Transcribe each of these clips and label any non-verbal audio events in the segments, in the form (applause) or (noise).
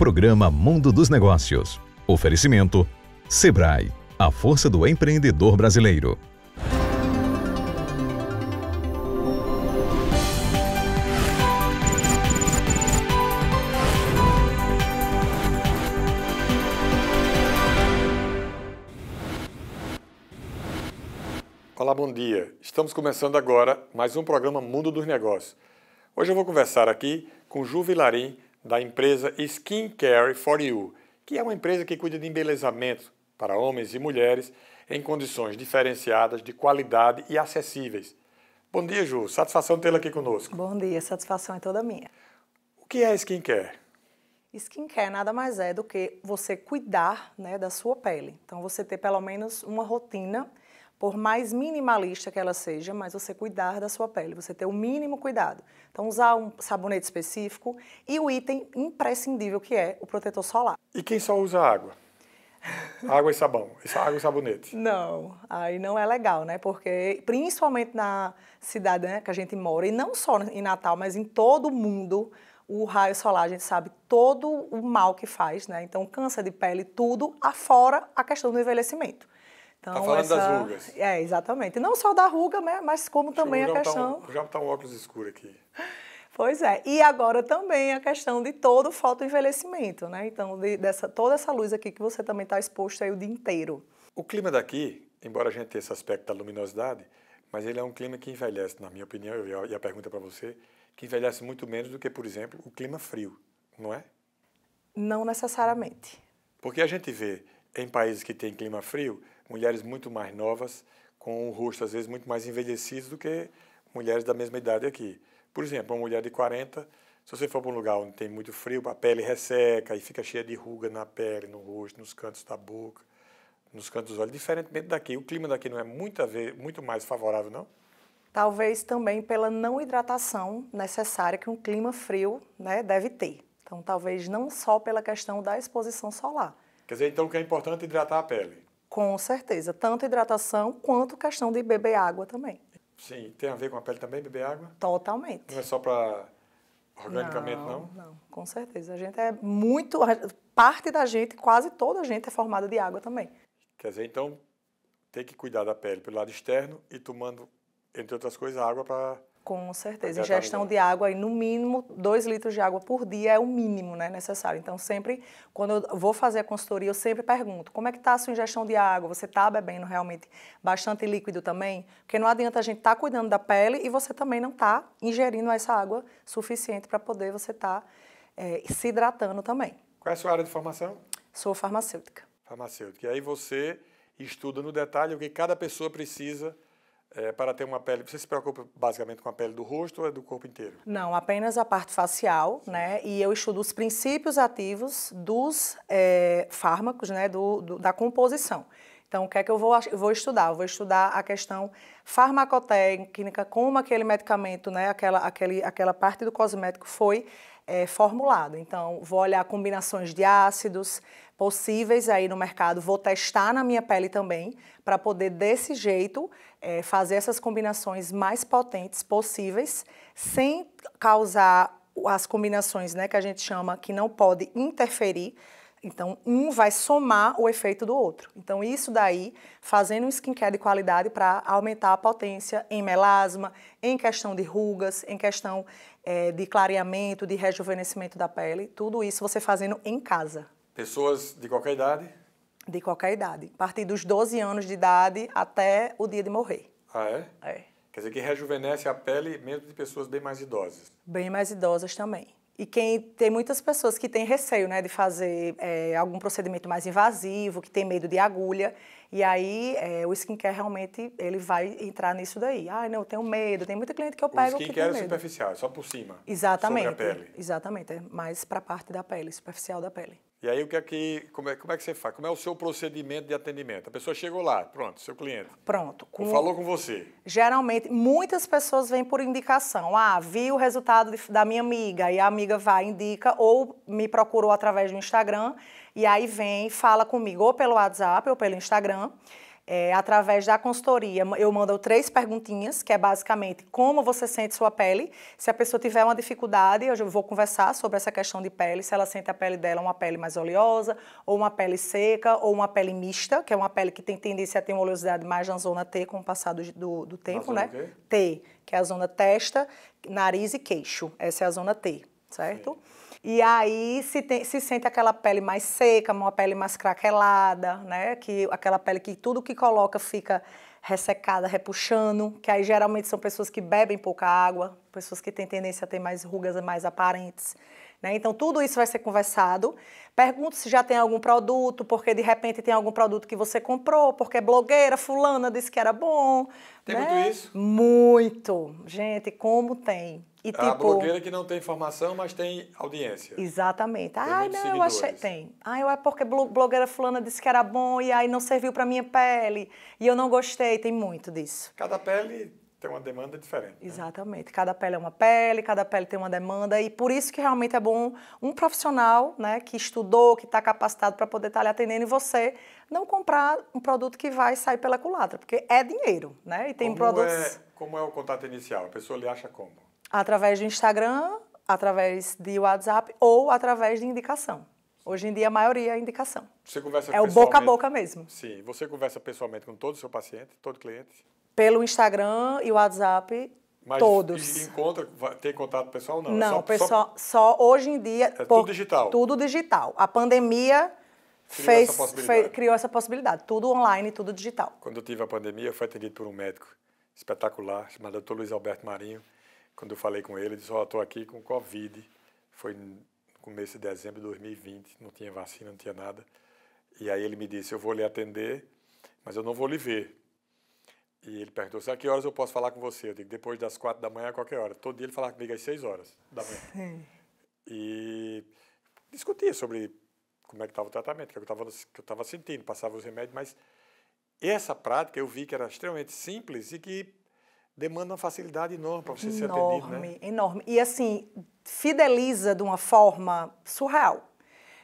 Programa Mundo dos Negócios. Oferecimento: Sebrae, a força do empreendedor brasileiro. Olá, bom dia. Estamos começando agora mais um programa Mundo dos Negócios. Hoje eu vou conversar aqui com Ju Vilarim, da empresa Skin Care for You, que é uma empresa que cuida de embelezamento para homens e mulheres em condições diferenciadas, de qualidade e acessíveis. Bom dia, Ju. Satisfação tê-la aqui conosco. Bom dia, satisfação é toda minha. O que é skincare? Skincare nada mais é do que você cuidar né, da sua pele. Então, você ter pelo menos uma rotina, por mais minimalista que ela seja, mas você cuidar da sua pele, você ter o mínimo cuidado. Então, usar um sabonete específico e o item imprescindível que é o protetor solar. E quem só usa água? (laughs) Água e sabão. Isso é água e sabonete. Não, aí não é legal, né? Porque principalmente na cidade né, que a gente mora, e não só em Natal, mas em todo o mundo, o raio solar, a gente sabe todo o mal que faz, né? Então, câncer de pele, tudo, afora a questão do envelhecimento. Então, tá falando essa... das rugas. É, exatamente. Não só da ruga, né, mas como também a questão... Tá um, já está um óculos escuro aqui. (laughs) Pois é. E agora também a questão de todo o fotoenvelhecimento, né? Então, de, dessa, toda essa luz aqui que você também está exposto aí o dia inteiro. O clima daqui, embora a gente tenha esse aspecto da luminosidade, mas ele é um clima que envelhece, na minha opinião, e a pergunta para você, que envelhece muito menos do que, por exemplo, o clima frio, não é? Não necessariamente. Porque a gente vê em países que têm clima frio, mulheres muito mais novas, com o rosto às vezes muito mais envelhecido do que mulheres da mesma idade aqui. Por exemplo, uma mulher de 40, se você for para um lugar onde tem muito frio, a pele resseca e fica cheia de ruga na pele, no rosto, nos cantos da boca, nos cantos dos olhos. Diferentemente daqui, o clima daqui não é muito, ver, muito mais favorável, não? Talvez também pela não hidratação necessária que um clima frio né, deve ter. Então, talvez não só pela questão da exposição solar. Quer dizer, então, que é importante hidratar a pele? Com certeza. Tanto hidratação quanto questão de beber água também. Sim, tem a ver com a pele também, beber água? Totalmente. Não é só para organicamente, não, não? Não, com certeza. A gente é muito. Parte da gente, quase toda a gente é formada de água também. Quer dizer, então, tem que cuidar da pele pelo lado externo e tomando, entre outras coisas, água para com certeza. Ingestão de água, aí, no mínimo, 2 litros de água por dia é o mínimo né, necessário. Então, sempre, quando eu vou fazer a consultoria, eu sempre pergunto, como é que está a sua ingestão de água? Você está bebendo realmente bastante líquido também? Porque não adianta a gente estar tá cuidando da pele e você também não está ingerindo essa água suficiente para poder você estar tá, é, se hidratando também. Qual é a sua área de formação? Sou farmacêutica. Farmacêutica. E aí você estuda no detalhe o que cada pessoa precisa é, para ter uma pele. Você se preocupa basicamente com a pele do rosto ou é do corpo inteiro? Não, apenas a parte facial, Sim. né? E eu estudo os princípios ativos dos é, fármacos, né? Do, do, da composição. Então, o que é que eu vou, eu vou estudar? Eu vou estudar a questão farmacotécnica, como aquele medicamento, né? Aquela, aquele, aquela parte do cosmético foi é, formulado. Então, vou olhar combinações de ácidos possíveis aí no mercado, vou testar na minha pele também, para poder, desse jeito, é, fazer essas combinações mais potentes possíveis, sem causar as combinações né, que a gente chama que não pode interferir. Então, um vai somar o efeito do outro. Então, isso daí, fazendo um skincare de qualidade para aumentar a potência em melasma, em questão de rugas, em questão é, de clareamento, de rejuvenescimento da pele, tudo isso você fazendo em casa. Pessoas de qualquer idade? De qualquer idade. A partir dos 12 anos de idade até o dia de morrer. Ah, é? É. Quer dizer que rejuvenesce a pele mesmo de pessoas bem mais idosas. Bem mais idosas também. E quem tem muitas pessoas que têm receio né, de fazer é, algum procedimento mais invasivo, que tem medo de agulha. E aí é, o skincare realmente ele vai entrar nisso daí. Ah, não, eu tenho medo. Tem muita cliente que eu pego o skincare é superficial, é só por cima. Exatamente. Sobre a pele. Exatamente, é mais para a parte da pele, superficial da pele. E aí o que é que como é, como é que você faz? Como é o seu procedimento de atendimento? A pessoa chegou lá, pronto, seu cliente. Pronto. Com, falou com você. Geralmente, muitas pessoas vêm por indicação. Ah, vi o resultado de, da minha amiga e a amiga vai indica ou me procurou através do Instagram e aí vem fala comigo ou pelo WhatsApp ou pelo Instagram. É, através da consultoria, eu mando três perguntinhas, que é basicamente como você sente sua pele. Se a pessoa tiver uma dificuldade, eu vou conversar sobre essa questão de pele, se ela sente a pele dela uma pele mais oleosa, ou uma pele seca, ou uma pele mista, que é uma pele que tem tendência a ter uma oleosidade mais na zona T com o passar do, do, do tempo, né? T, que é a zona testa, nariz e queixo. Essa é a zona T, certo? Sim. E aí se, tem, se sente aquela pele mais seca, uma pele mais craquelada, né? Que, aquela pele que tudo que coloca fica ressecada, repuxando, que aí geralmente são pessoas que bebem pouca água, pessoas que têm tendência a ter mais rugas mais aparentes. Né? Então, tudo isso vai ser conversado. Pergunto se já tem algum produto, porque de repente tem algum produto que você comprou, porque blogueira fulana disse que era bom. Tem né? muito isso? Muito. Gente, como tem. E, a tipo, blogueira que não tem informação, mas tem audiência. Exatamente. Tem ah, não, seguidores. eu achei. Tem. Ah, eu é porque blogueira fulana disse que era bom e aí não serviu para minha pele. E eu não gostei. Tem muito disso. Cada pele tem uma demanda diferente. Né? Exatamente. Cada pele é uma pele, cada pele tem uma demanda. E por isso que realmente é bom um profissional né, que estudou, que está capacitado para poder estar tá lhe atendendo e você não comprar um produto que vai sair pela culatra, porque é dinheiro. Né? E tem como produtos. É, como é o contato inicial? A pessoa lhe acha como? Através do Instagram, através de WhatsApp ou através de indicação. Hoje em dia a maioria é indicação. Você conversa É o boca a boca mesmo. Sim. Você conversa pessoalmente com todo o seu paciente, todo cliente? Pelo Instagram e WhatsApp, Mas todos. encontra, tem contato pessoal não? Não, só, pessoal, só, só hoje em dia. É tudo digital. Tudo digital. A pandemia criou fez, essa fez, criou essa possibilidade. Tudo online, tudo digital. Quando eu tive a pandemia, eu fui atendido por um médico espetacular, chamado Dr. Luiz Alberto Marinho. Quando eu falei com ele, ele disse: Ó, oh, estou aqui com Covid. Foi no começo de dezembro de 2020, não tinha vacina, não tinha nada. E aí ele me disse: Eu vou lhe atender, mas eu não vou lhe ver. E ele perguntou: a que horas eu posso falar com você? Eu digo: depois das quatro da manhã, a qualquer hora. Todo dia ele falava comigo às seis horas da manhã. Sim. E discutia sobre como é que estava o tratamento, o que eu estava sentindo, passava os remédios, mas essa prática eu vi que era extremamente simples e que demanda uma facilidade enorme para você enorme, ser atendido, né? Enorme, enorme. E assim, fideliza de uma forma surreal.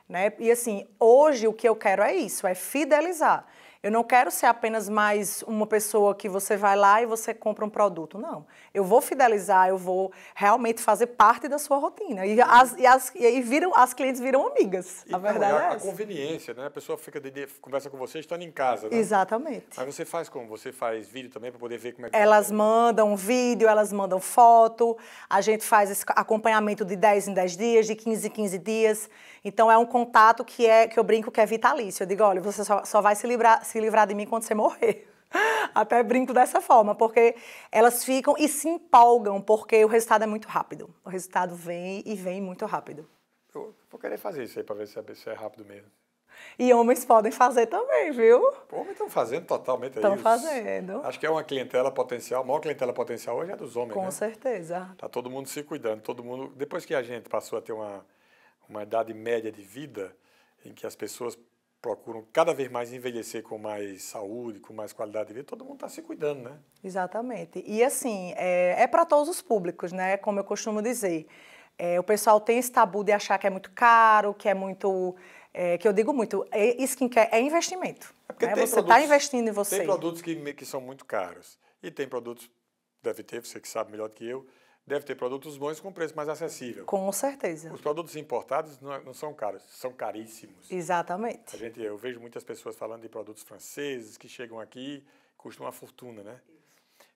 Né? E assim, hoje o que eu quero é isso, é fidelizar. Eu não quero ser apenas mais uma pessoa que você vai lá e você compra um produto. Não. Eu vou fidelizar, eu vou realmente fazer parte da sua rotina. E as, e as, e viram, as clientes viram amigas. E, a verdade não, é, a, a conveniência, né? A pessoa fica de, conversa com você estando em casa. Né? Exatamente. Mas você faz como? Você faz vídeo também para poder ver como é que Elas mandam vídeo, elas mandam foto, a gente faz esse acompanhamento de 10 em 10 dias, de 15 em 15 dias. Então é um contato que é que eu brinco que é vitalício. Eu digo, olha, você só, só vai se livrar, se livrar de mim quando você morrer. (laughs) Até brinco dessa forma, porque elas ficam e se empolgam, porque o resultado é muito rápido. O resultado vem e vem muito rápido. Eu vou querer fazer isso aí para ver se é, se é rápido mesmo. E homens podem fazer também, viu? Homens estão fazendo totalmente Estão fazendo. Acho que é uma clientela potencial, a maior clientela potencial hoje é dos homens, Com né? certeza. Tá todo mundo se cuidando, todo mundo... Depois que a gente passou a ter uma uma idade média de vida em que as pessoas procuram cada vez mais envelhecer com mais saúde, com mais qualidade de vida, todo mundo está se cuidando, né? Exatamente. E assim, é, é para todos os públicos, né? Como eu costumo dizer. É, o pessoal tem esse tabu de achar que é muito caro, que é muito. É, que eu digo muito, é, skincare é investimento. É né? Você está investindo em você. Tem produtos que, que são muito caros. E tem produtos, deve ter, você que sabe melhor do que eu, deve ter produtos bons com preço mais acessível. Com certeza. Os produtos importados não, é, não, são caros, são caríssimos. Exatamente. A gente, eu vejo muitas pessoas falando de produtos franceses que chegam aqui custam uma fortuna, né?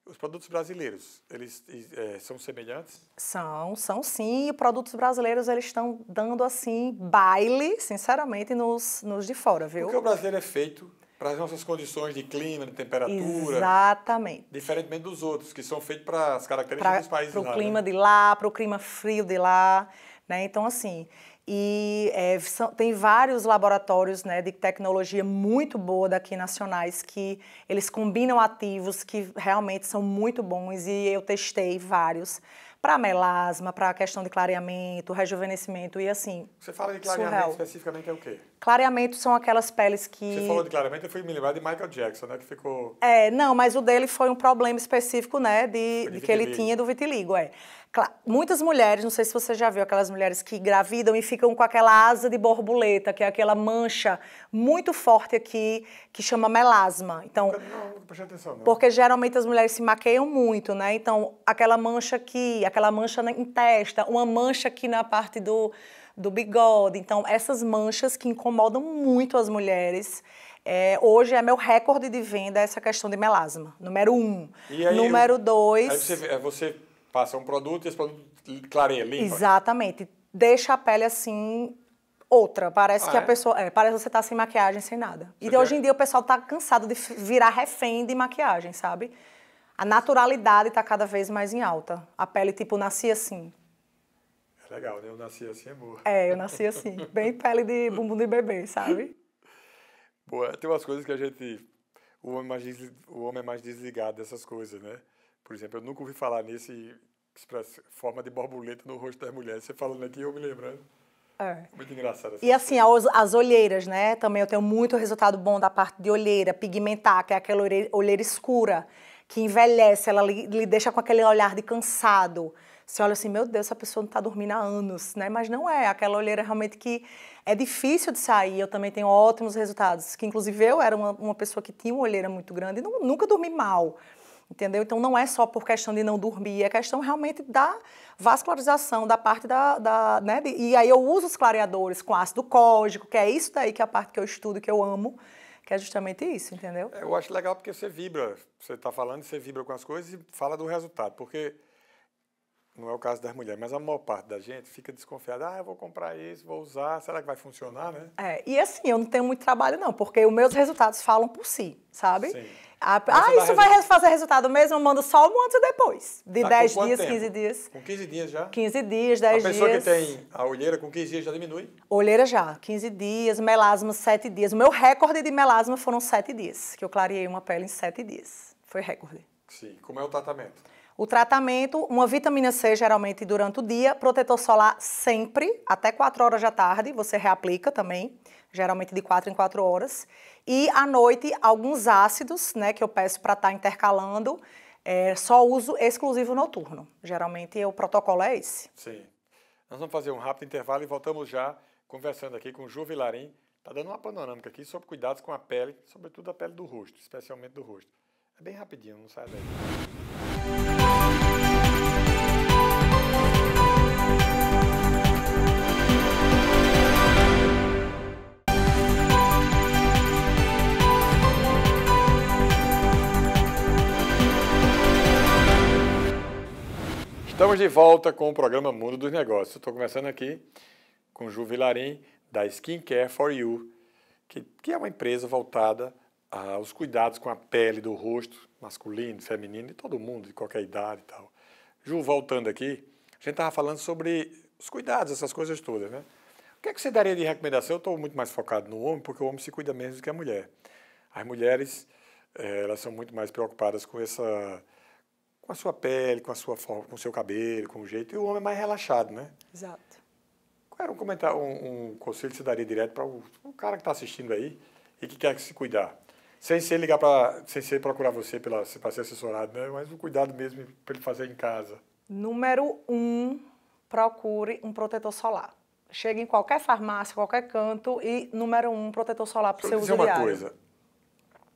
Os produtos brasileiros, eles é, são semelhantes? São, são sim. E produtos brasileiros, eles estão dando, assim, baile, sinceramente, nos, nos de fora, viu? Porque o brasileiro é feito para as nossas condições de clima, de temperatura. Exatamente. Diferentemente dos outros, que são feitos para as características pra, dos países Para o clima né? de lá, para o clima frio de lá. Né? Então, assim, e é, são, tem vários laboratórios né, de tecnologia muito boa daqui nacionais que eles combinam ativos que realmente são muito bons e eu testei vários para melasma, para a questão de clareamento, rejuvenescimento e assim. Você fala de clareamento surreal. especificamente é o quê? Clareamento são aquelas peles que. Você falou de clareamento, eu fui me lembrar de Michael Jackson, né? Que ficou. É, não, mas o dele foi um problema específico, né? De, de, que ele tinha do vitiligo, é. Muitas mulheres, não sei se você já viu aquelas mulheres que engravidam e ficam com aquela asa de borboleta, que é aquela mancha muito forte aqui, que chama melasma. Então, não, não atenção, não. Porque geralmente as mulheres se maqueiam muito, né? Então, aquela mancha aqui, aquela mancha em testa, uma mancha aqui na parte do, do bigode. Então, essas manchas que incomodam muito as mulheres. É, hoje é meu recorde de venda essa questão de melasma. Número um. Aí, Número dois. Aí você, você Passa um produto e esse produto clareia, limpa. Exatamente. Deixa a pele assim outra. Parece ah, que a é? pessoa. É, parece que você tá sem maquiagem, sem nada. Você e hoje em dia o pessoal tá cansado de virar refém de maquiagem, sabe? A naturalidade tá cada vez mais em alta. A pele, tipo, nascia assim. É legal, né? Eu nasci assim, é boa. É, eu nasci assim. (laughs) bem pele de bumbum de bebê, sabe? Boa. Tem umas coisas que a gente. O homem, mais, o homem é mais desligado dessas coisas, né? Por exemplo, eu nunca ouvi falar nesse forma de borboleta no rosto das mulheres. Você falando aqui, eu me lembrando. É. Muito engraçado. E assim, as, as, olheiras, né? Também eu tenho muito resultado bom da parte de olheira, pigmentar, que é aquela olheira escura, que envelhece, ela lhe, lhe deixa com aquele olhar de cansado. Você olha assim, meu Deus, essa pessoa não está dormindo há anos, né? Mas não é, aquela olheira realmente que é difícil de sair. Eu também tenho ótimos resultados, que inclusive eu era uma, uma pessoa que tinha uma olheira muito grande e não, nunca dormi mal. Entendeu? Então não é só por questão de não dormir, é questão realmente da vascularização, da parte da. da né? E aí eu uso os clareadores com ácido cógico, que é isso daí que é a parte que eu estudo, que eu amo, que é justamente isso, entendeu? É, eu acho legal porque você vibra, você está falando, você vibra com as coisas e fala do resultado, porque não é o caso das mulheres, mas a maior parte da gente fica desconfiada. Ah, eu vou comprar isso, vou usar, será que vai funcionar, né? É, e assim, eu não tenho muito trabalho não, porque os meus resultados falam por si, sabe? Sim. Ah, ah isso vai fazer resultado mesmo? Eu mando só um antes e depois. De tá 10 dias, tempo? 15 dias. Com 15 dias já? 15 dias, 10 dias. A pessoa dias. que tem a olheira com 15 dias já diminui? Olheira já, 15 dias, melasma 7 dias. O meu recorde de melasma foram 7 dias, que eu clareei uma pele em 7 dias. Foi recorde. Sim. Como é o tratamento? O tratamento, uma vitamina C geralmente durante o dia, protetor solar sempre, até 4 horas da tarde, você reaplica também, geralmente de 4 em 4 horas. E à noite, alguns ácidos, né, que eu peço para estar tá intercalando, é, só uso exclusivo noturno. Geralmente o protocolo é esse. Sim. Nós vamos fazer um rápido intervalo e voltamos já conversando aqui com o Ju Vilarim. Está dando uma panorâmica aqui sobre cuidados com a pele, sobretudo a pele do rosto, especialmente do rosto. É bem rapidinho, não sai daí. Estamos de volta com o programa Mundo dos Negócios. Estou conversando aqui com Ju Vilarim, da Skincare for You, que, que é uma empresa voltada aos cuidados com a pele do rosto, masculino, feminino, de todo mundo, de qualquer idade e tal. Ju, voltando aqui, a gente estava falando sobre os cuidados, essas coisas todas, né? O que, é que você daria de recomendação? Eu estou muito mais focado no homem, porque o homem se cuida menos do que a mulher. As mulheres, é, elas são muito mais preocupadas com essa com a sua pele, com a sua forma, com o seu cabelo, com o jeito, e o homem é mais relaxado, né? Exato. Qual era um comentário, um, um conselho que você daria direto para o, o, cara que está assistindo aí e que quer se cuidar? Sem ser ligar para, sem ser procurar você para ser assessorado, né? Mas o cuidado mesmo para ele fazer em casa. Número um, procure um protetor solar. Chega em qualquer farmácia, qualquer canto e número um, protetor solar para o seu uso dizer uma coisa,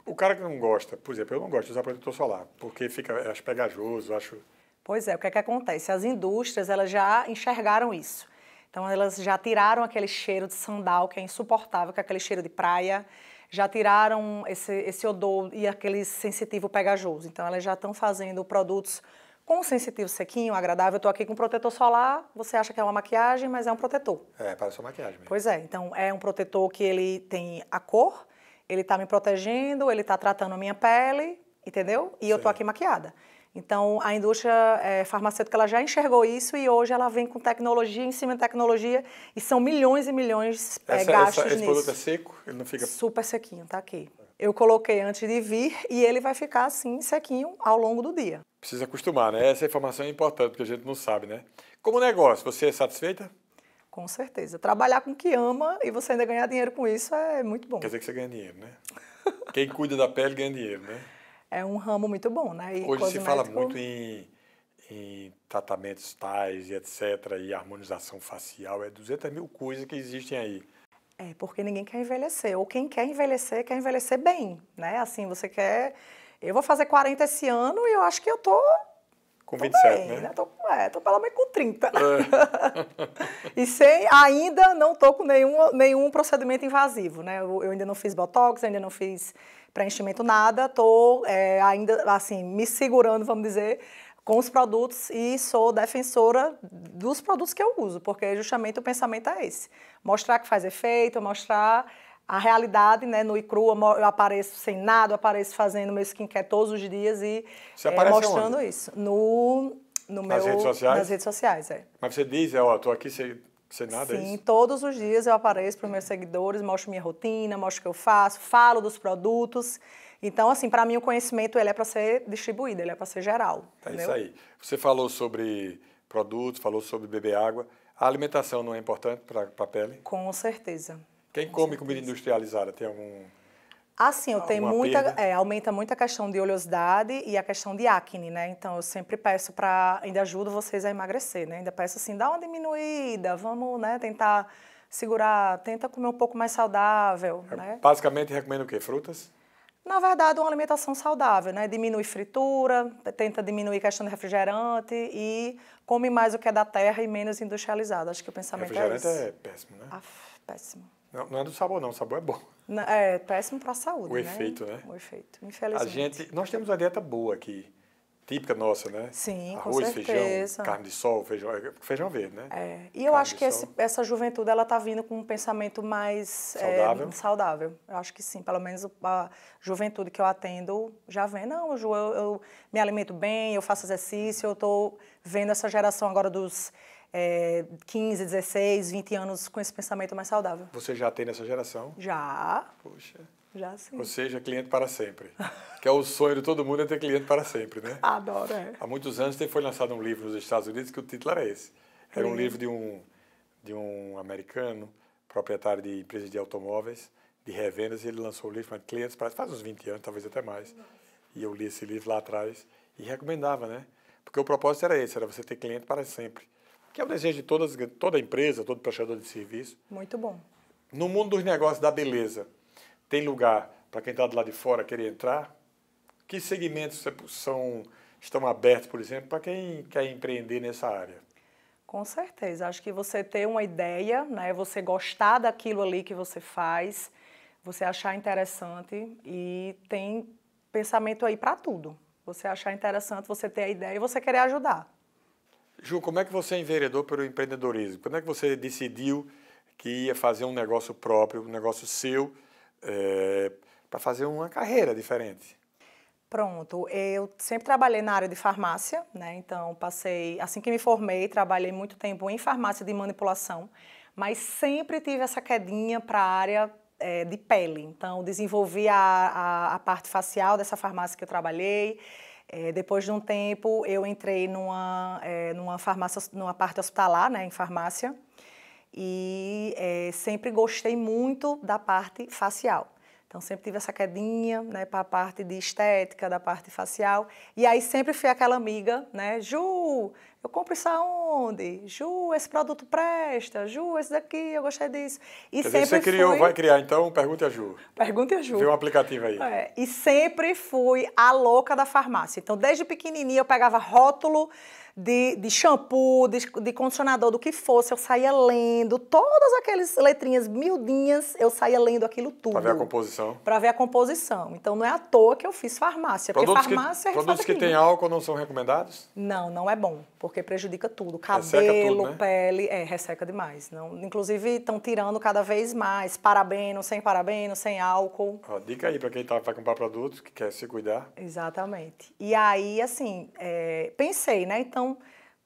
o cara que não gosta, por exemplo, eu não gosto de usar protetor solar, porque fica, acho pegajoso, acho... Pois é, o que é que acontece? As indústrias, elas já enxergaram isso. Então, elas já tiraram aquele cheiro de sandal, que é insuportável, que é aquele cheiro de praia, já tiraram esse, esse odor e aquele sensitivo pegajoso. Então, elas já estão fazendo produtos com sensitivo sequinho, agradável. Eu estou aqui com protetor solar, você acha que é uma maquiagem, mas é um protetor. É, parece uma maquiagem mesmo. Pois é, então é um protetor que ele tem a cor, ele está me protegendo, ele está tratando a minha pele, entendeu? E Sim. eu estou aqui maquiada. Então, a indústria é, farmacêutica ela já enxergou isso e hoje ela vem com tecnologia em cima de tecnologia e são milhões e milhões é, essa, gastos essa, esse nisso. produto é seco? Ele não fica... Super sequinho, tá aqui. Eu coloquei antes de vir e ele vai ficar assim, sequinho, ao longo do dia. Precisa acostumar, né? Essa informação é importante, porque a gente não sabe, né? Como negócio, você é satisfeita? Com certeza. Trabalhar com o que ama e você ainda ganhar dinheiro com isso é muito bom. Quer dizer que você ganha dinheiro, né? Quem cuida da pele ganha dinheiro, né? É um ramo muito bom, né? E Hoje se fala muito em, em tratamentos tais e etc., e harmonização facial, é 200 mil coisas que existem aí. É, porque ninguém quer envelhecer. Ou quem quer envelhecer, quer envelhecer bem, né? Assim, você quer... Eu vou fazer 40 esse ano e eu acho que eu tô... Com 27, bem, né? né? Tô, é, tô pelo menos com 30. É. (laughs) e sem, ainda não tô com nenhum, nenhum procedimento invasivo, né? Eu, eu ainda não fiz Botox, ainda não fiz preenchimento nada, tô é, ainda, assim, me segurando, vamos dizer, com os produtos e sou defensora dos produtos que eu uso, porque justamente o pensamento é esse. Mostrar que faz efeito, mostrar a realidade, né, no icru eu apareço sem nada, eu apareço fazendo meu skincare todos os dias e é, mostrando onde? isso. No, no nas meu, redes sociais? Nas redes sociais, é. Mas você diz, é, ó, tô aqui sem, sem nada, Sim, é todos os dias eu apareço para os meus seguidores, mostro minha rotina, mostro o que eu faço, falo dos produtos. Então, assim, para mim o conhecimento ele é para ser distribuído, ele é para ser geral. É entendeu? isso aí. Você falou sobre produtos, falou sobre beber água. A alimentação não é importante para a pele? Com certeza. Quem Com come comida industrializada tem algum. Assim, eu tenho muita, é, aumenta muito a questão de oleosidade e a questão de acne, né? Então eu sempre peço para, ainda ajudo vocês a emagrecer, né? Ainda peço assim, dá uma diminuída, vamos, né, tentar segurar, tenta comer um pouco mais saudável, né? Basicamente recomenda o quê? Frutas? Na verdade, uma alimentação saudável, né? Diminui fritura, tenta diminuir a questão de refrigerante e come mais o que é da terra e menos industrializado. Acho que o pensamento é Refrigerante esse. é péssimo, né? Péssimo. Não, não é do sabor, não. O sabor é bom. Não, É péssimo para a saúde, O né? efeito, né? O efeito, A infelizmente. gente, nós temos uma dieta boa aqui, típica nossa, né? Sim, com Arroz, feijão, carne de sol, feijão, feijão verde, né? É, e eu Carne acho de que esse- essa juventude ela tá vindo com um pensamento mais é, Saudável? saudável. Eu acho que sim, pelo menos a juventude que eu atendo já vem. Não, Ju, eu, eu me alimento bem, eu faço exercício, eu estou vendo essa geração agora dos é, 15, 16, 20 anos com esse pensamento mais saudável. Você já tem nessa geração? Já, Poxa. já sim. Ou seja, cliente para sempre. (laughs) que é o sonho de todo mundo é ter cliente para sempre, né? Adoro, é. Há muitos anos foi lançado um livro nos Estados Unidos que o título era esse. Era um livro de um, de um americano, proprietário de empresas de automóveis, de revendas, e ele lançou o livro chamado Clientes para faz uns 20 anos, talvez até mais. E eu li esse livro lá atrás e recomendava, né? Porque o propósito era esse, era você ter cliente para sempre. Que é o desejo de todas, toda empresa, todo prestador de serviço. Muito bom. No mundo dos negócios da beleza, tem lugar para quem está do lado de fora querer entrar? Que segmentos são, estão abertos, por exemplo, para quem quer empreender nessa área? Com certeza. Acho que você ter uma ideia, né, você gostar daquilo ali que você faz, você achar interessante e tem pensamento aí para tudo. Você achar interessante, você ter a ideia e você querer ajudar. Ju, como é que você enveredou pelo empreendedorismo? Quando é que você decidiu que ia fazer um negócio próprio, um negócio seu, para fazer uma carreira diferente? Pronto, eu sempre trabalhei na área de farmácia, né? Então passei, assim que me formei, trabalhei muito tempo em farmácia de manipulação, mas sempre tive essa quedinha para a área é, de pele. Então desenvolvi a, a, a, parte facial dessa farmácia que eu trabalhei. É, depois de um tempo eu entrei numa, é, numa farmácia, numa parte hospitalar, né? Em farmácia e sempre gostei muito da parte facial. Então, sempre tive essa quedinha, né, para a parte de estética, da parte facial. E aí, sempre fui aquela amiga, né, Ju, eu compro isso aonde? Ju, esse produto presta. Ju, esse daqui, eu gostei disso. E Quer sempre dizer, você criou, fui... vai criar, então, pergunte a Ju. Pergunte a Ju. Vê um aplicativo aí. É, e sempre fui a louca da farmácia. Então, desde pequenininha, eu pegava rótulo de, de shampoo, de, de condicionador, do que fosse, eu saía lendo, todas aquelas letrinhas miudinhas, eu saía lendo aquilo tudo. Para ver a composição. Para ver a composição. Então, não é à toa que eu fiz farmácia, produtos porque farmácia que, é Produtos que têm álcool não são recomendados? Não, não é bom, porque prejudica tudo. Cabelo, tudo, né? pele, é, resseca demais. Não, inclusive, estão tirando cada vez mais parabeno, sem parabeno, sem álcool. Ó, dica aí para quem tá, vai comprar produtos, que quer se cuidar. Exatamente. E aí, assim, é, pensei, né? Então,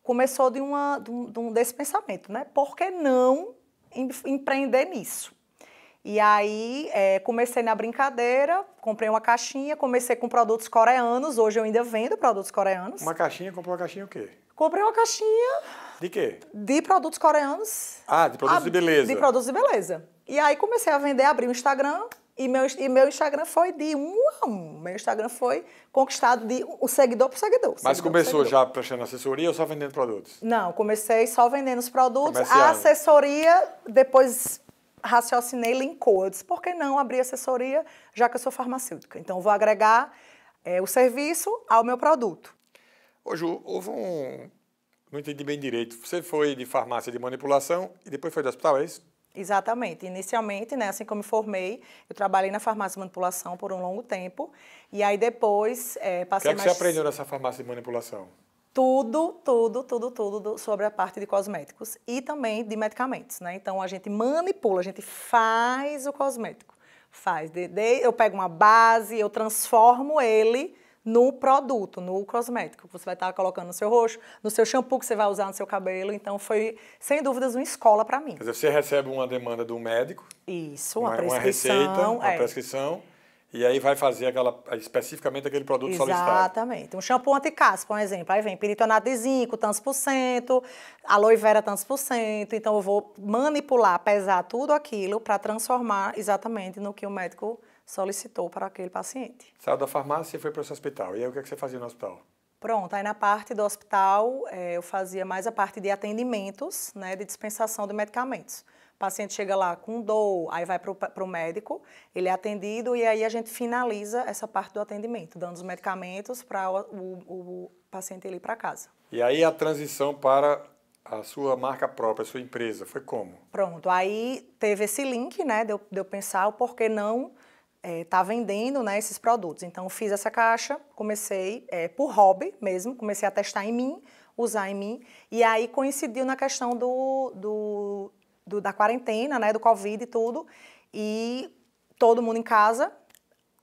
começou de, uma, de, um, de desse pensamento, né? Por que não em, empreender nisso? E aí, é, comecei na brincadeira, comprei uma caixinha, comecei com produtos coreanos. Hoje eu ainda vendo produtos coreanos. Uma caixinha, comprou uma caixinha o quê? Comprei uma caixinha. De quê? De produtos coreanos. Ah, de produtos a, de beleza. De produtos de beleza. E aí comecei a vender, abri o Instagram E meu, e meu Instagram foi de um a um. Meu Instagram foi conquistado de um seguidor por seguidor. Mas seguidor começou seguidor. já prestando assessoria ou só vendendo produtos? Não, comecei só vendendo os produtos. A assessoria, depois raciocinei, linkou. Eu disse, por que não abrir assessoria, já que eu sou farmacêutica? Então, vou agregar é, o serviço ao meu produto. Ô, Ju, houve um... Não entendi bem direito. Você foi de farmácia de manipulação e depois foi do hospital, é isso? Exatamente. Inicialmente, né, assim eu me formei, eu trabalhei na farmácia de manipulação por um longo tempo. E aí depois é, O que passei é que mais você aprendeu nessa farmácia de manipulação? tudo, tudo, tudo, tudo do- sobre a parte de cosméticos e também de medicamentos, né? Então a gente manipula, a gente faz o cosmético, faz. De, de- eu pego uma base, eu transformo ele no produto, no cosmético que você vai estar colocando no seu rosto, no seu shampoo que você vai usar no seu cabelo. Então foi sem dúvidas uma escola para mim. Quer dizer, você recebe uma demanda do médico, Isso, uma, uma, uma prescrição, receita, uma é. prescrição, e aí vai fazer aquela, especificamente aquele produto solicitado. Exatamente. Um shampoo anti-caspa, por exemplo. Aí vem piritonato de zinco, tantos por cento, aloe vera, tantos por cento. Então, eu vou manipular, pesar tudo aquilo para transformar exatamente no que o médico solicitou para aquele paciente. Saiu da farmácia e foi para esse hospital. E aí o que, é que você fazia no hospital? Pronto, aí na parte do hospital, eh, eu fazia mais a parte de atendimentos, né, de dispensação de medicamentos. O paciente chega lá com dor, aí vai para o médico, ele é atendido e aí a gente finaliza essa parte do atendimento, dando os medicamentos para o, o- o paciente ir para casa. E aí a transição para a sua marca própria, a sua empresa, foi como? Pronto, aí teve esse link, né, de eu, de eu pensar o porquê não estar vendendo né, esses produtos. Então, fiz essa caixa, comecei eh, por hobby mesmo, comecei a testar em mim, usar em mim, e aí coincidiu na questão do, do, do- da quarentena, né, do Covid e tudo, e todo mundo em casa,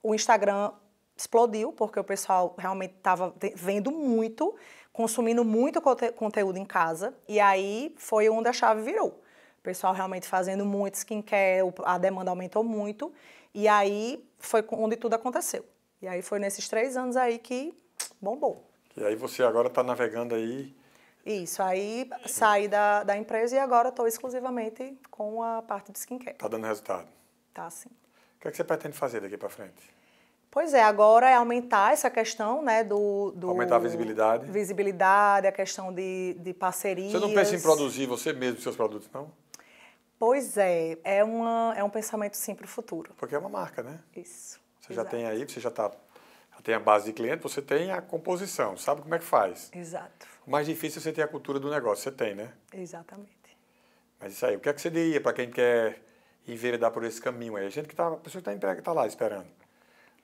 o Instagram explodiu, porque o pessoal realmente estava vendo muito, consumindo muito conte- conteúdo em casa, e aí foi onde a chave virou. O pessoal realmente fazendo muito skincare, a demanda aumentou muito, e aí foi onde tudo aconteceu. E aí foi nesses três anos aí que bombou. E aí você agora está navegando aí. Isso, aí saí da, da empresa e agora estou exclusivamente com a parte de skincare. Está dando resultado. Tá assim. O que, é que você pretende fazer daqui para frente? Pois é, agora é aumentar essa questão, né, do... do Aumentar a visibilidade. Visibilidade, a questão de, de parcerias. Você não pensa em produzir você mesmo seus produtos, não? Pois é, é, uma, é um pensamento sim para o futuro. Porque é uma marca, né? Isso. Você já Exato. tem aí, você já, tá, já tem a base de cliente, você tem a composição, sabe como é que faz. Exato, O mais difícil é você ter a cultura do negócio, você tem, né? exatamente. Mas isso aí, o que é que você diria para quem quer enveredar por esse caminho aí? A gente que tá, a pessoa que está tá lá esperando.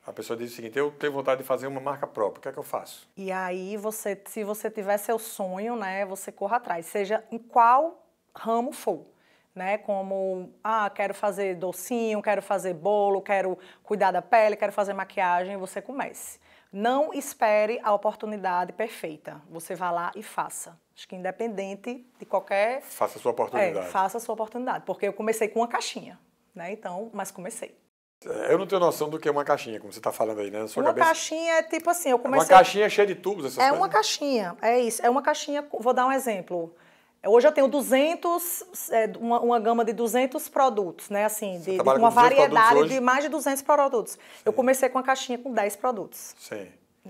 A pessoa diz o seguinte, eu tenho vontade de fazer uma marca própria, o que é que eu faço? E aí, você, se você tiver seu sonho, né, você corra atrás, seja em qual ramo for. Né, como, ah, quero fazer docinho, quero fazer bolo, quero cuidar da pele, quero fazer maquiagem, você comece. Não espere a oportunidade perfeita. Você vá lá e faça. Acho que independente de qualquer Faça a sua oportunidade. É, faça a sua oportunidade. Porque eu comecei com uma caixinha, né? Então, mas comecei. É, Eu não tenho noção do que é uma caixinha, como você está falando aí, né? Na sua uma cabeça. caixinha é tipo assim, eu É comecei... uma caixinha cheia de tubos, essas É coisas. uma caixinha, é isso. É uma caixinha, vou dar um exemplo. Hoje eu tenho 200, é, uma, uma gama de 200 produtos, né? Assim, de, de uma com 200 produtos variedade de mais de 200 produtos. Eu comecei com uma caixinha com 10 produtos. Sim.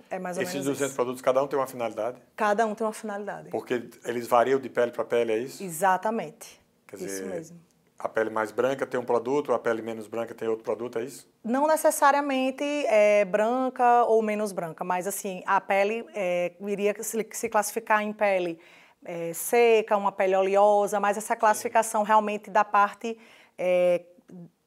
É mais ou Esses menos 200 isso. produtos, cada um tem uma finalidade? Cada um tem uma finalidade. Porque eles variam de pele para pele, é isso? Exatamente. Quer isso dizer, mesmo. a pele mais branca tem um produto, a pele menos branca tem outro produto, é isso? Não necessariamente é, branca ou menos branca, mas assim, a pele é, iria se classificar em pele é, seca, uma pele oleosa, mas essa classificação realmente da parte é,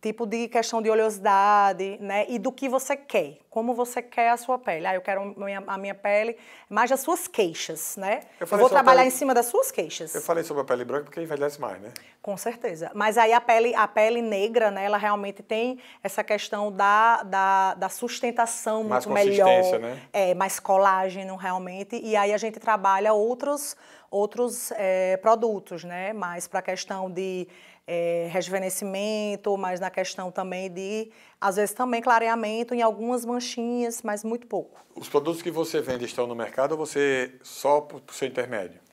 tipo de questão de oleosidade, né? E do que você quer, como você quer a sua pele. Ah, eu quero a minha, pele mais das suas queixas, né? Eu Eu, vou trabalhar pele- em cima das suas queixas. Eu falei sobre a pele branca porque envelhece mais, né? Com certeza. Mas aí a pele, a pele negra, né, ela realmente tem essa questão da, da, da sustentação Mais muito melhor. né? É, mais colágeno realmente. E aí a gente trabalha outros, outros é, produtos, né? Mais para a questão de é, rejuvenescimento, mas na questão também de, às vezes também clareamento em algumas manchinhas, mas muito pouco. Os produtos que você vende estão no mercado ou você só por, por seu intermédio?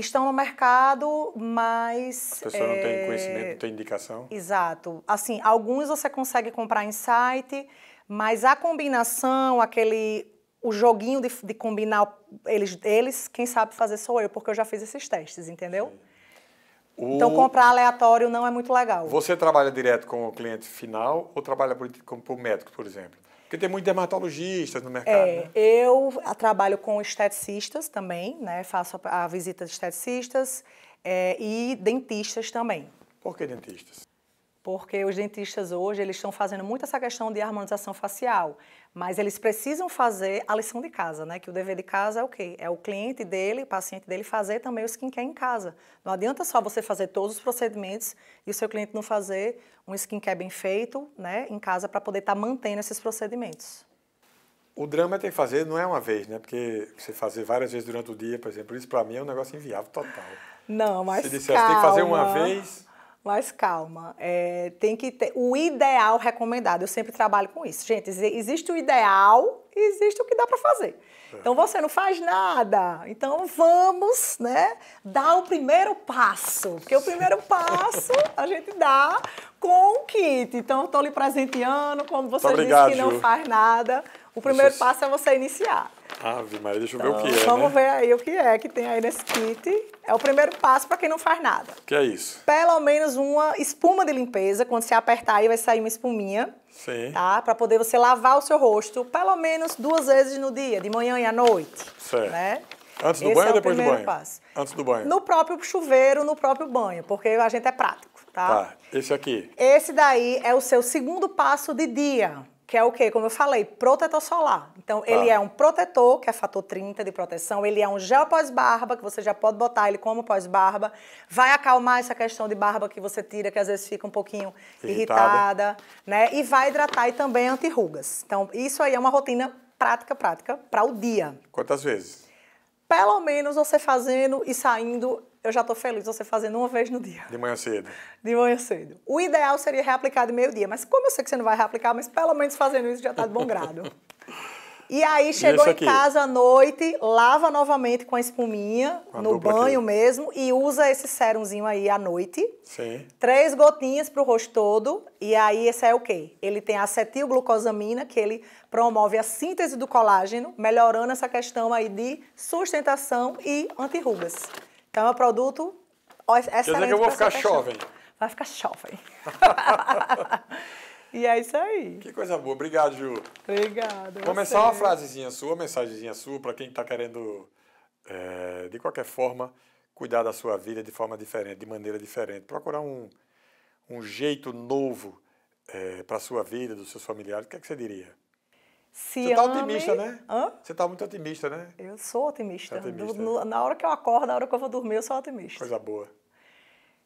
estão no mercado, mas. As pessoas é... não têm conhecimento, não têm indicação. Exato. Assim, alguns você consegue comprar em site, mas a combinação, aquele. O joguinho de, de combinar eles, eles, quem sabe fazer sou eu, porque eu já fiz esses testes, entendeu? O... Então, comprar aleatório não é muito legal. Você trabalha direto com o cliente final ou trabalha por, com, o médico, por exemplo? Porque tem muitos dermatologistas no mercado. É, né? eu trabalho com esteticistas também, né? Faço a, a visita de esteticistas é, e dentistas também. Por que dentistas? Porque os dentistas hoje eles estão fazendo muito essa questão de harmonização facial, mas eles precisam fazer a lição de casa, né? Que o dever de casa é o quê? É o cliente dele, o paciente dele fazer também o skincare em casa. Não adianta só você fazer todos os procedimentos e o seu cliente não fazer um skincare bem feito, né, em casa para poder estar tá mantendo esses procedimentos. O drama tem que fazer não é uma vez, né? Porque você fazer várias vezes durante o dia, por exemplo, isso para mim é um negócio inviável total. Não, mas Se dissesse, calma. tem que fazer uma vez, mas calma, é, tem que ter o ideal recomendado. Eu sempre trabalho com isso. Gente, existe o ideal e existe o que dá para fazer. É. Então você não faz nada. Então vamos, né, dar o primeiro passo. Porque o primeiro (laughs) passo a gente dá com o kit. Então estou lhe presenteando, como você obrigado, disse que não Ju. faz nada. O primeiro passo é você iniciar. Ave Maria, deixa eu então, ver o que é. Vamos né? ver aí o que é que tem aí nesse kit. É o primeiro passo para quem não faz nada. que é isso? Pelo menos uma espuma de limpeza. Quando você apertar aí, vai sair uma espuminha. Sim. Tá? Para poder você lavar o seu rosto pelo menos duas vezes no dia, de manhã e à noite. Certo. Né? Antes do Esse banho é ou depois do banho? Passo. Antes do banho. No próprio chuveiro, no próprio banho, porque a gente é prático, tá? Tá. Esse aqui. Esse daí é o seu segundo passo de dia que é o quê? Como eu falei, protetor solar. Então, ele ah. é um protetor, que é fator 30 de proteção, ele é um gel pós-barba, que você já pode botar ele como pós-barba, vai acalmar essa questão de barba que você tira, que às vezes fica um pouquinho irritada, irritada né? E vai hidratar e também anti-rugas. Então, isso aí é uma rotina prática, prática, para o dia. Quantas vezes? Pelo menos você fazendo e saindo eu já estou feliz você fazendo uma vez no dia. De manhã cedo. De manhã cedo. O ideal seria reaplicar de meio-dia, mas como eu sei que você não vai reaplicar, mas pelo menos fazendo isso já está de bom grado. (laughs) E aí chegou em casa à noite, lava novamente com a espuminha, a no banho aqui. mesmo, e usa esse sérumzinho aí à noite. Sim. Três gotinhas para o rosto todo. E aí esse é o quê? Ele tem acetilglucosamina, que ele promove a síntese do colágeno, melhorando essa questão aí de sustentação e antirrugas. Então é um produto excelente. Quer dizer que eu vou ficar jovem. Vai ficar jovem. (laughs) e é isso aí. Que coisa boa. Obrigado, Ju. Obrigada. Começar uma frasezinha sua, uma mensagenzinha sua para quem está querendo, é, de qualquer forma, cuidar da sua vida de forma diferente, de maneira diferente. Procurar um, um jeito novo é, para a sua vida, dos seus familiares. O que, é que você diria? Se Você está otimista, né? Hã? Você está muito otimista, né? Eu sou otimista. É otimista. Do, na hora que eu acordo, na hora que eu vou dormir, eu sou otimista. Coisa boa.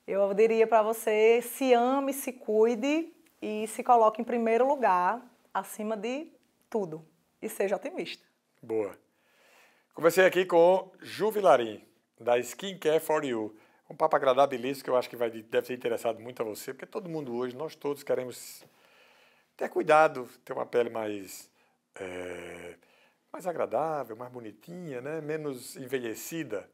Eu diria para você, se ame, se cuide e se coloque em primeiro lugar, acima de tudo. E seja otimista. Boa. Conversei aqui com Ju Vilarim, da Skincare for You. Um papo agradabilíssimo que eu acho que vai, deve ser interessado muito a você, porque todo mundo hoje, nós todos queremos ter cuidado, ter uma pele mais é, mais agradável, mais bonitinha, né? menos envelhecida.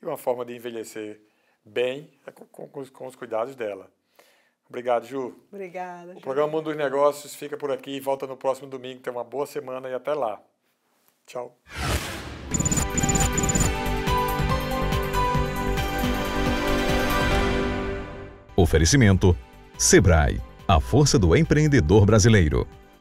E uma forma de envelhecer bem é com, com, com os cuidados dela. Obrigado, Ju. Obrigada. O programa Mundo dos Negócios fica por aqui. Volta no próximo domingo. Tenha uma boa semana e até lá. Tchau. Oferecimento: Sebrae, a força do empreendedor brasileiro.